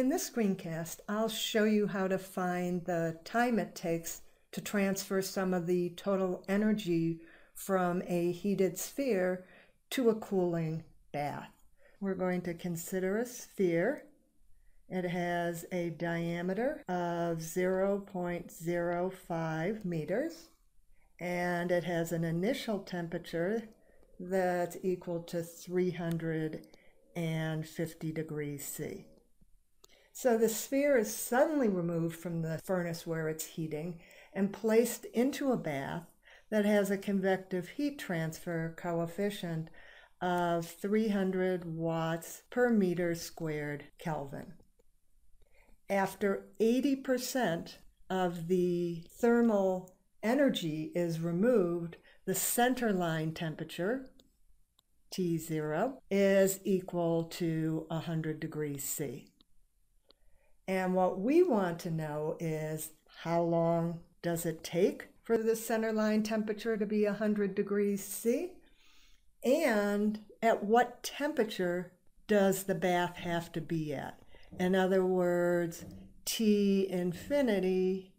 In this screencast, I'll show you how to find the time it takes to transfer some of the total energy from a heated sphere to a cooling bath. We're going to consider a sphere. It has a diameter of 0.05 meters and it has an initial temperature that's equal to 350 degrees C. So the sphere is suddenly removed from the furnace where it's heating and placed into a bath that has a convective heat transfer coefficient of 300 watts per meter squared Kelvin. After 80% of the thermal energy is removed, the center line temperature, T0, is equal to 100 degrees C. And what we want to know is how long does it take for the center line temperature to be 100 degrees C? And at what temperature does the bath have to be at? In other words, T infinity,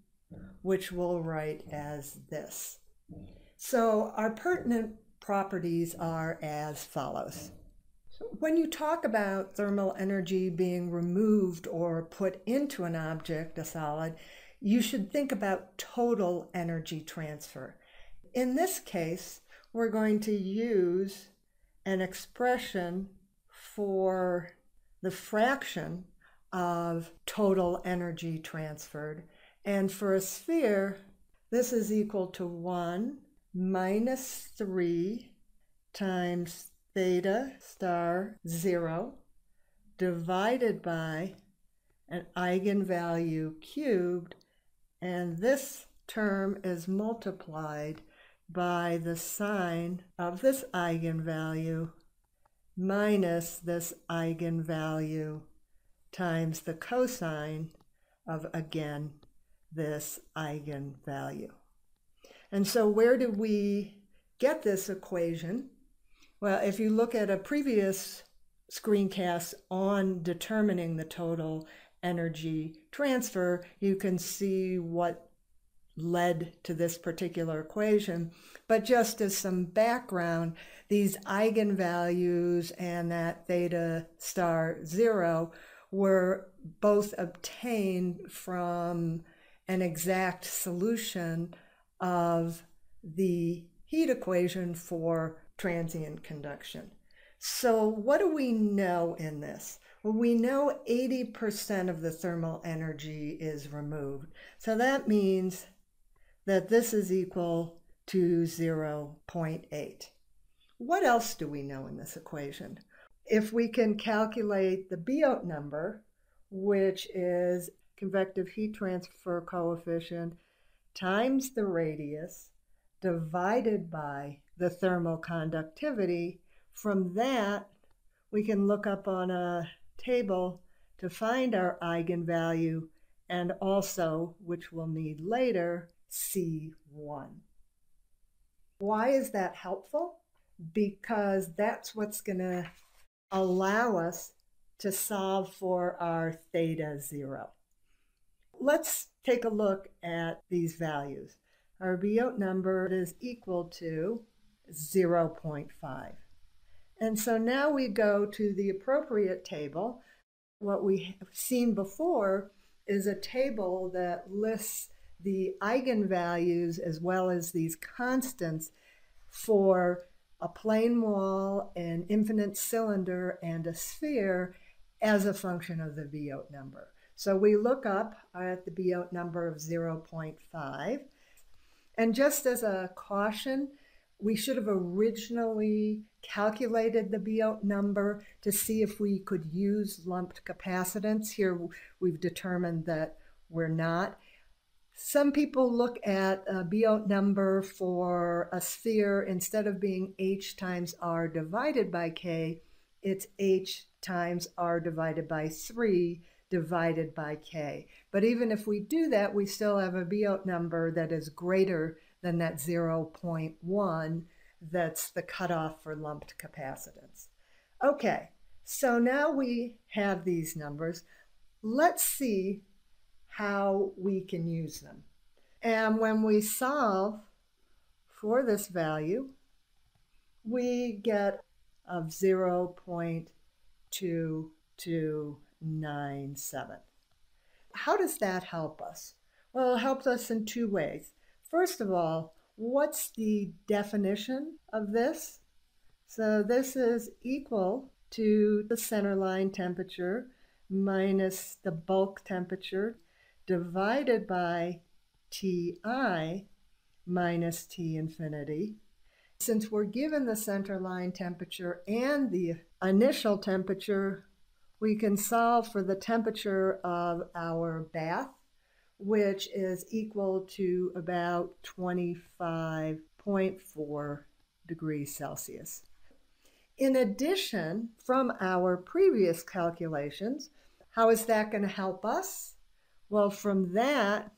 which we'll write as this. So our pertinent properties are as follows. When you talk about thermal energy being removed or put into an object, a solid, you should think about total energy transfer. In this case, we're going to use an expression for the fraction of total energy transferred. And for a sphere, this is equal to 1 minus 3 times theta star 0 divided by an eigenvalue cubed, and this term is multiplied by the sine of this eigenvalue minus this eigenvalue times the cosine of, again, this eigenvalue. And so where do we get this equation? Well, if you look at a previous screencast on determining the total energy transfer, you can see what led to this particular equation. But just as some background, these eigenvalues and that theta star zero were both obtained from an exact solution of the heat equation for transient conduction. So what do we know in this? Well, we know 80% of the thermal energy is removed. So that means that this is equal to 0.8. What else do we know in this equation? If we can calculate the Biot number, which is convective heat transfer coefficient times the radius divided by the thermal conductivity. From that, we can look up on a table to find our eigenvalue and also, which we'll need later, C1. Why is that helpful? Because that's what's going to allow us to solve for our theta zero. Let's take a look at these values. Our Biot number is equal to 0.5. And so now we go to the appropriate table. What we have seen before is a table that lists the eigenvalues as well as these constants for a plane wall, an infinite cylinder, and a sphere as a function of the Biot number. So we look up at the Biot number of 0.5. And just as a caution, we should have originally calculated the Biot number to see if we could use lumped capacitance. Here we've determined that we're not. Some people look at a Biot number for a sphere instead of being h times r divided by k, it's h times r divided by 3 divided by k. But even if we do that, we still have a Biot number that is greater than that 0.1 that's the cutoff for lumped capacitance. Okay, so now we have these numbers. let's see how we can use them. And when we solve for this value, we get of 0.2297. How does that help us? Well, it helps us in two ways. First of all, what's the definition of this? So this is equal to the center line temperature minus the bulk temperature divided by Ti minus T infinity. Since we're given the center line temperature and the initial temperature, we can solve for the temperature of our bath, which is equal to about 25.4 degrees Celsius. In addition, from our previous calculations, how is that going to help us? Well, from that,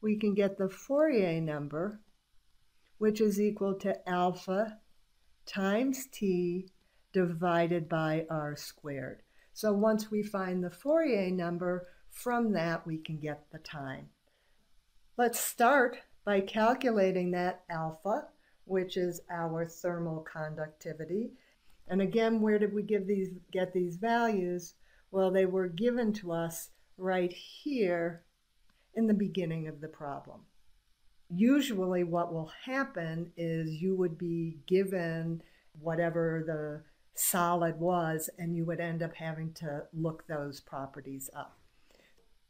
we can get the Fourier number, which is equal to alpha times t divided by r squared. So once we find the Fourier number, from that we can get the time. Let's start by calculating that alpha, which is our thermal conductivity. And again, where did we give these, get these values? Well, they were given to us right here in the beginning of the problem. Usually, what will happen is you would be given whatever the solid was, and you would end up having to look those properties up.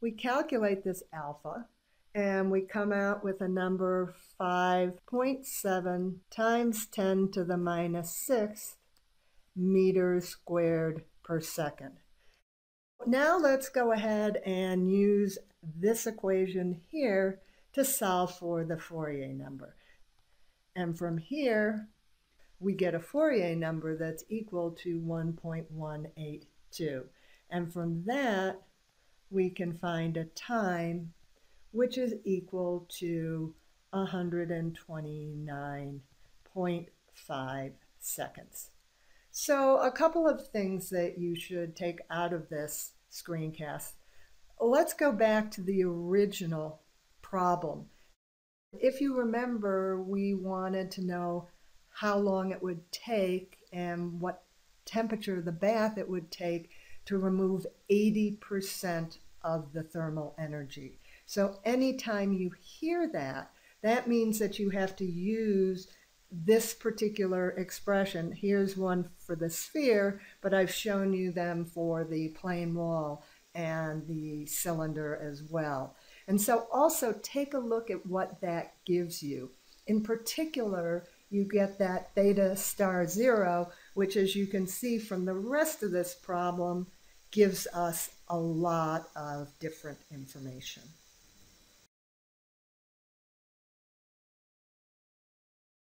We calculate this alpha, and we come out with a number 5.7 times 10 to the minus 6 meters squared per second. Now let's go ahead and use this equation here to solve for the Fourier number. And from here, we get a Fourier number that's equal to 1.182. And from that, we can find a time which is equal to 129.5 seconds. So a couple of things that you should take out of this screencast. Let's go back to the original problem. If you remember, we wanted to know how long it would take and what temperature of the bath it would take to remove 80% of the thermal energy. So anytime you hear that, that means that you have to use this particular expression. Here's one for the sphere, but I've shown you them for the plane wall and the cylinder as well. And so also take a look at what that gives you. In particular, you get that theta star zero, which as you can see from the rest of this problem, gives us a lot of different information.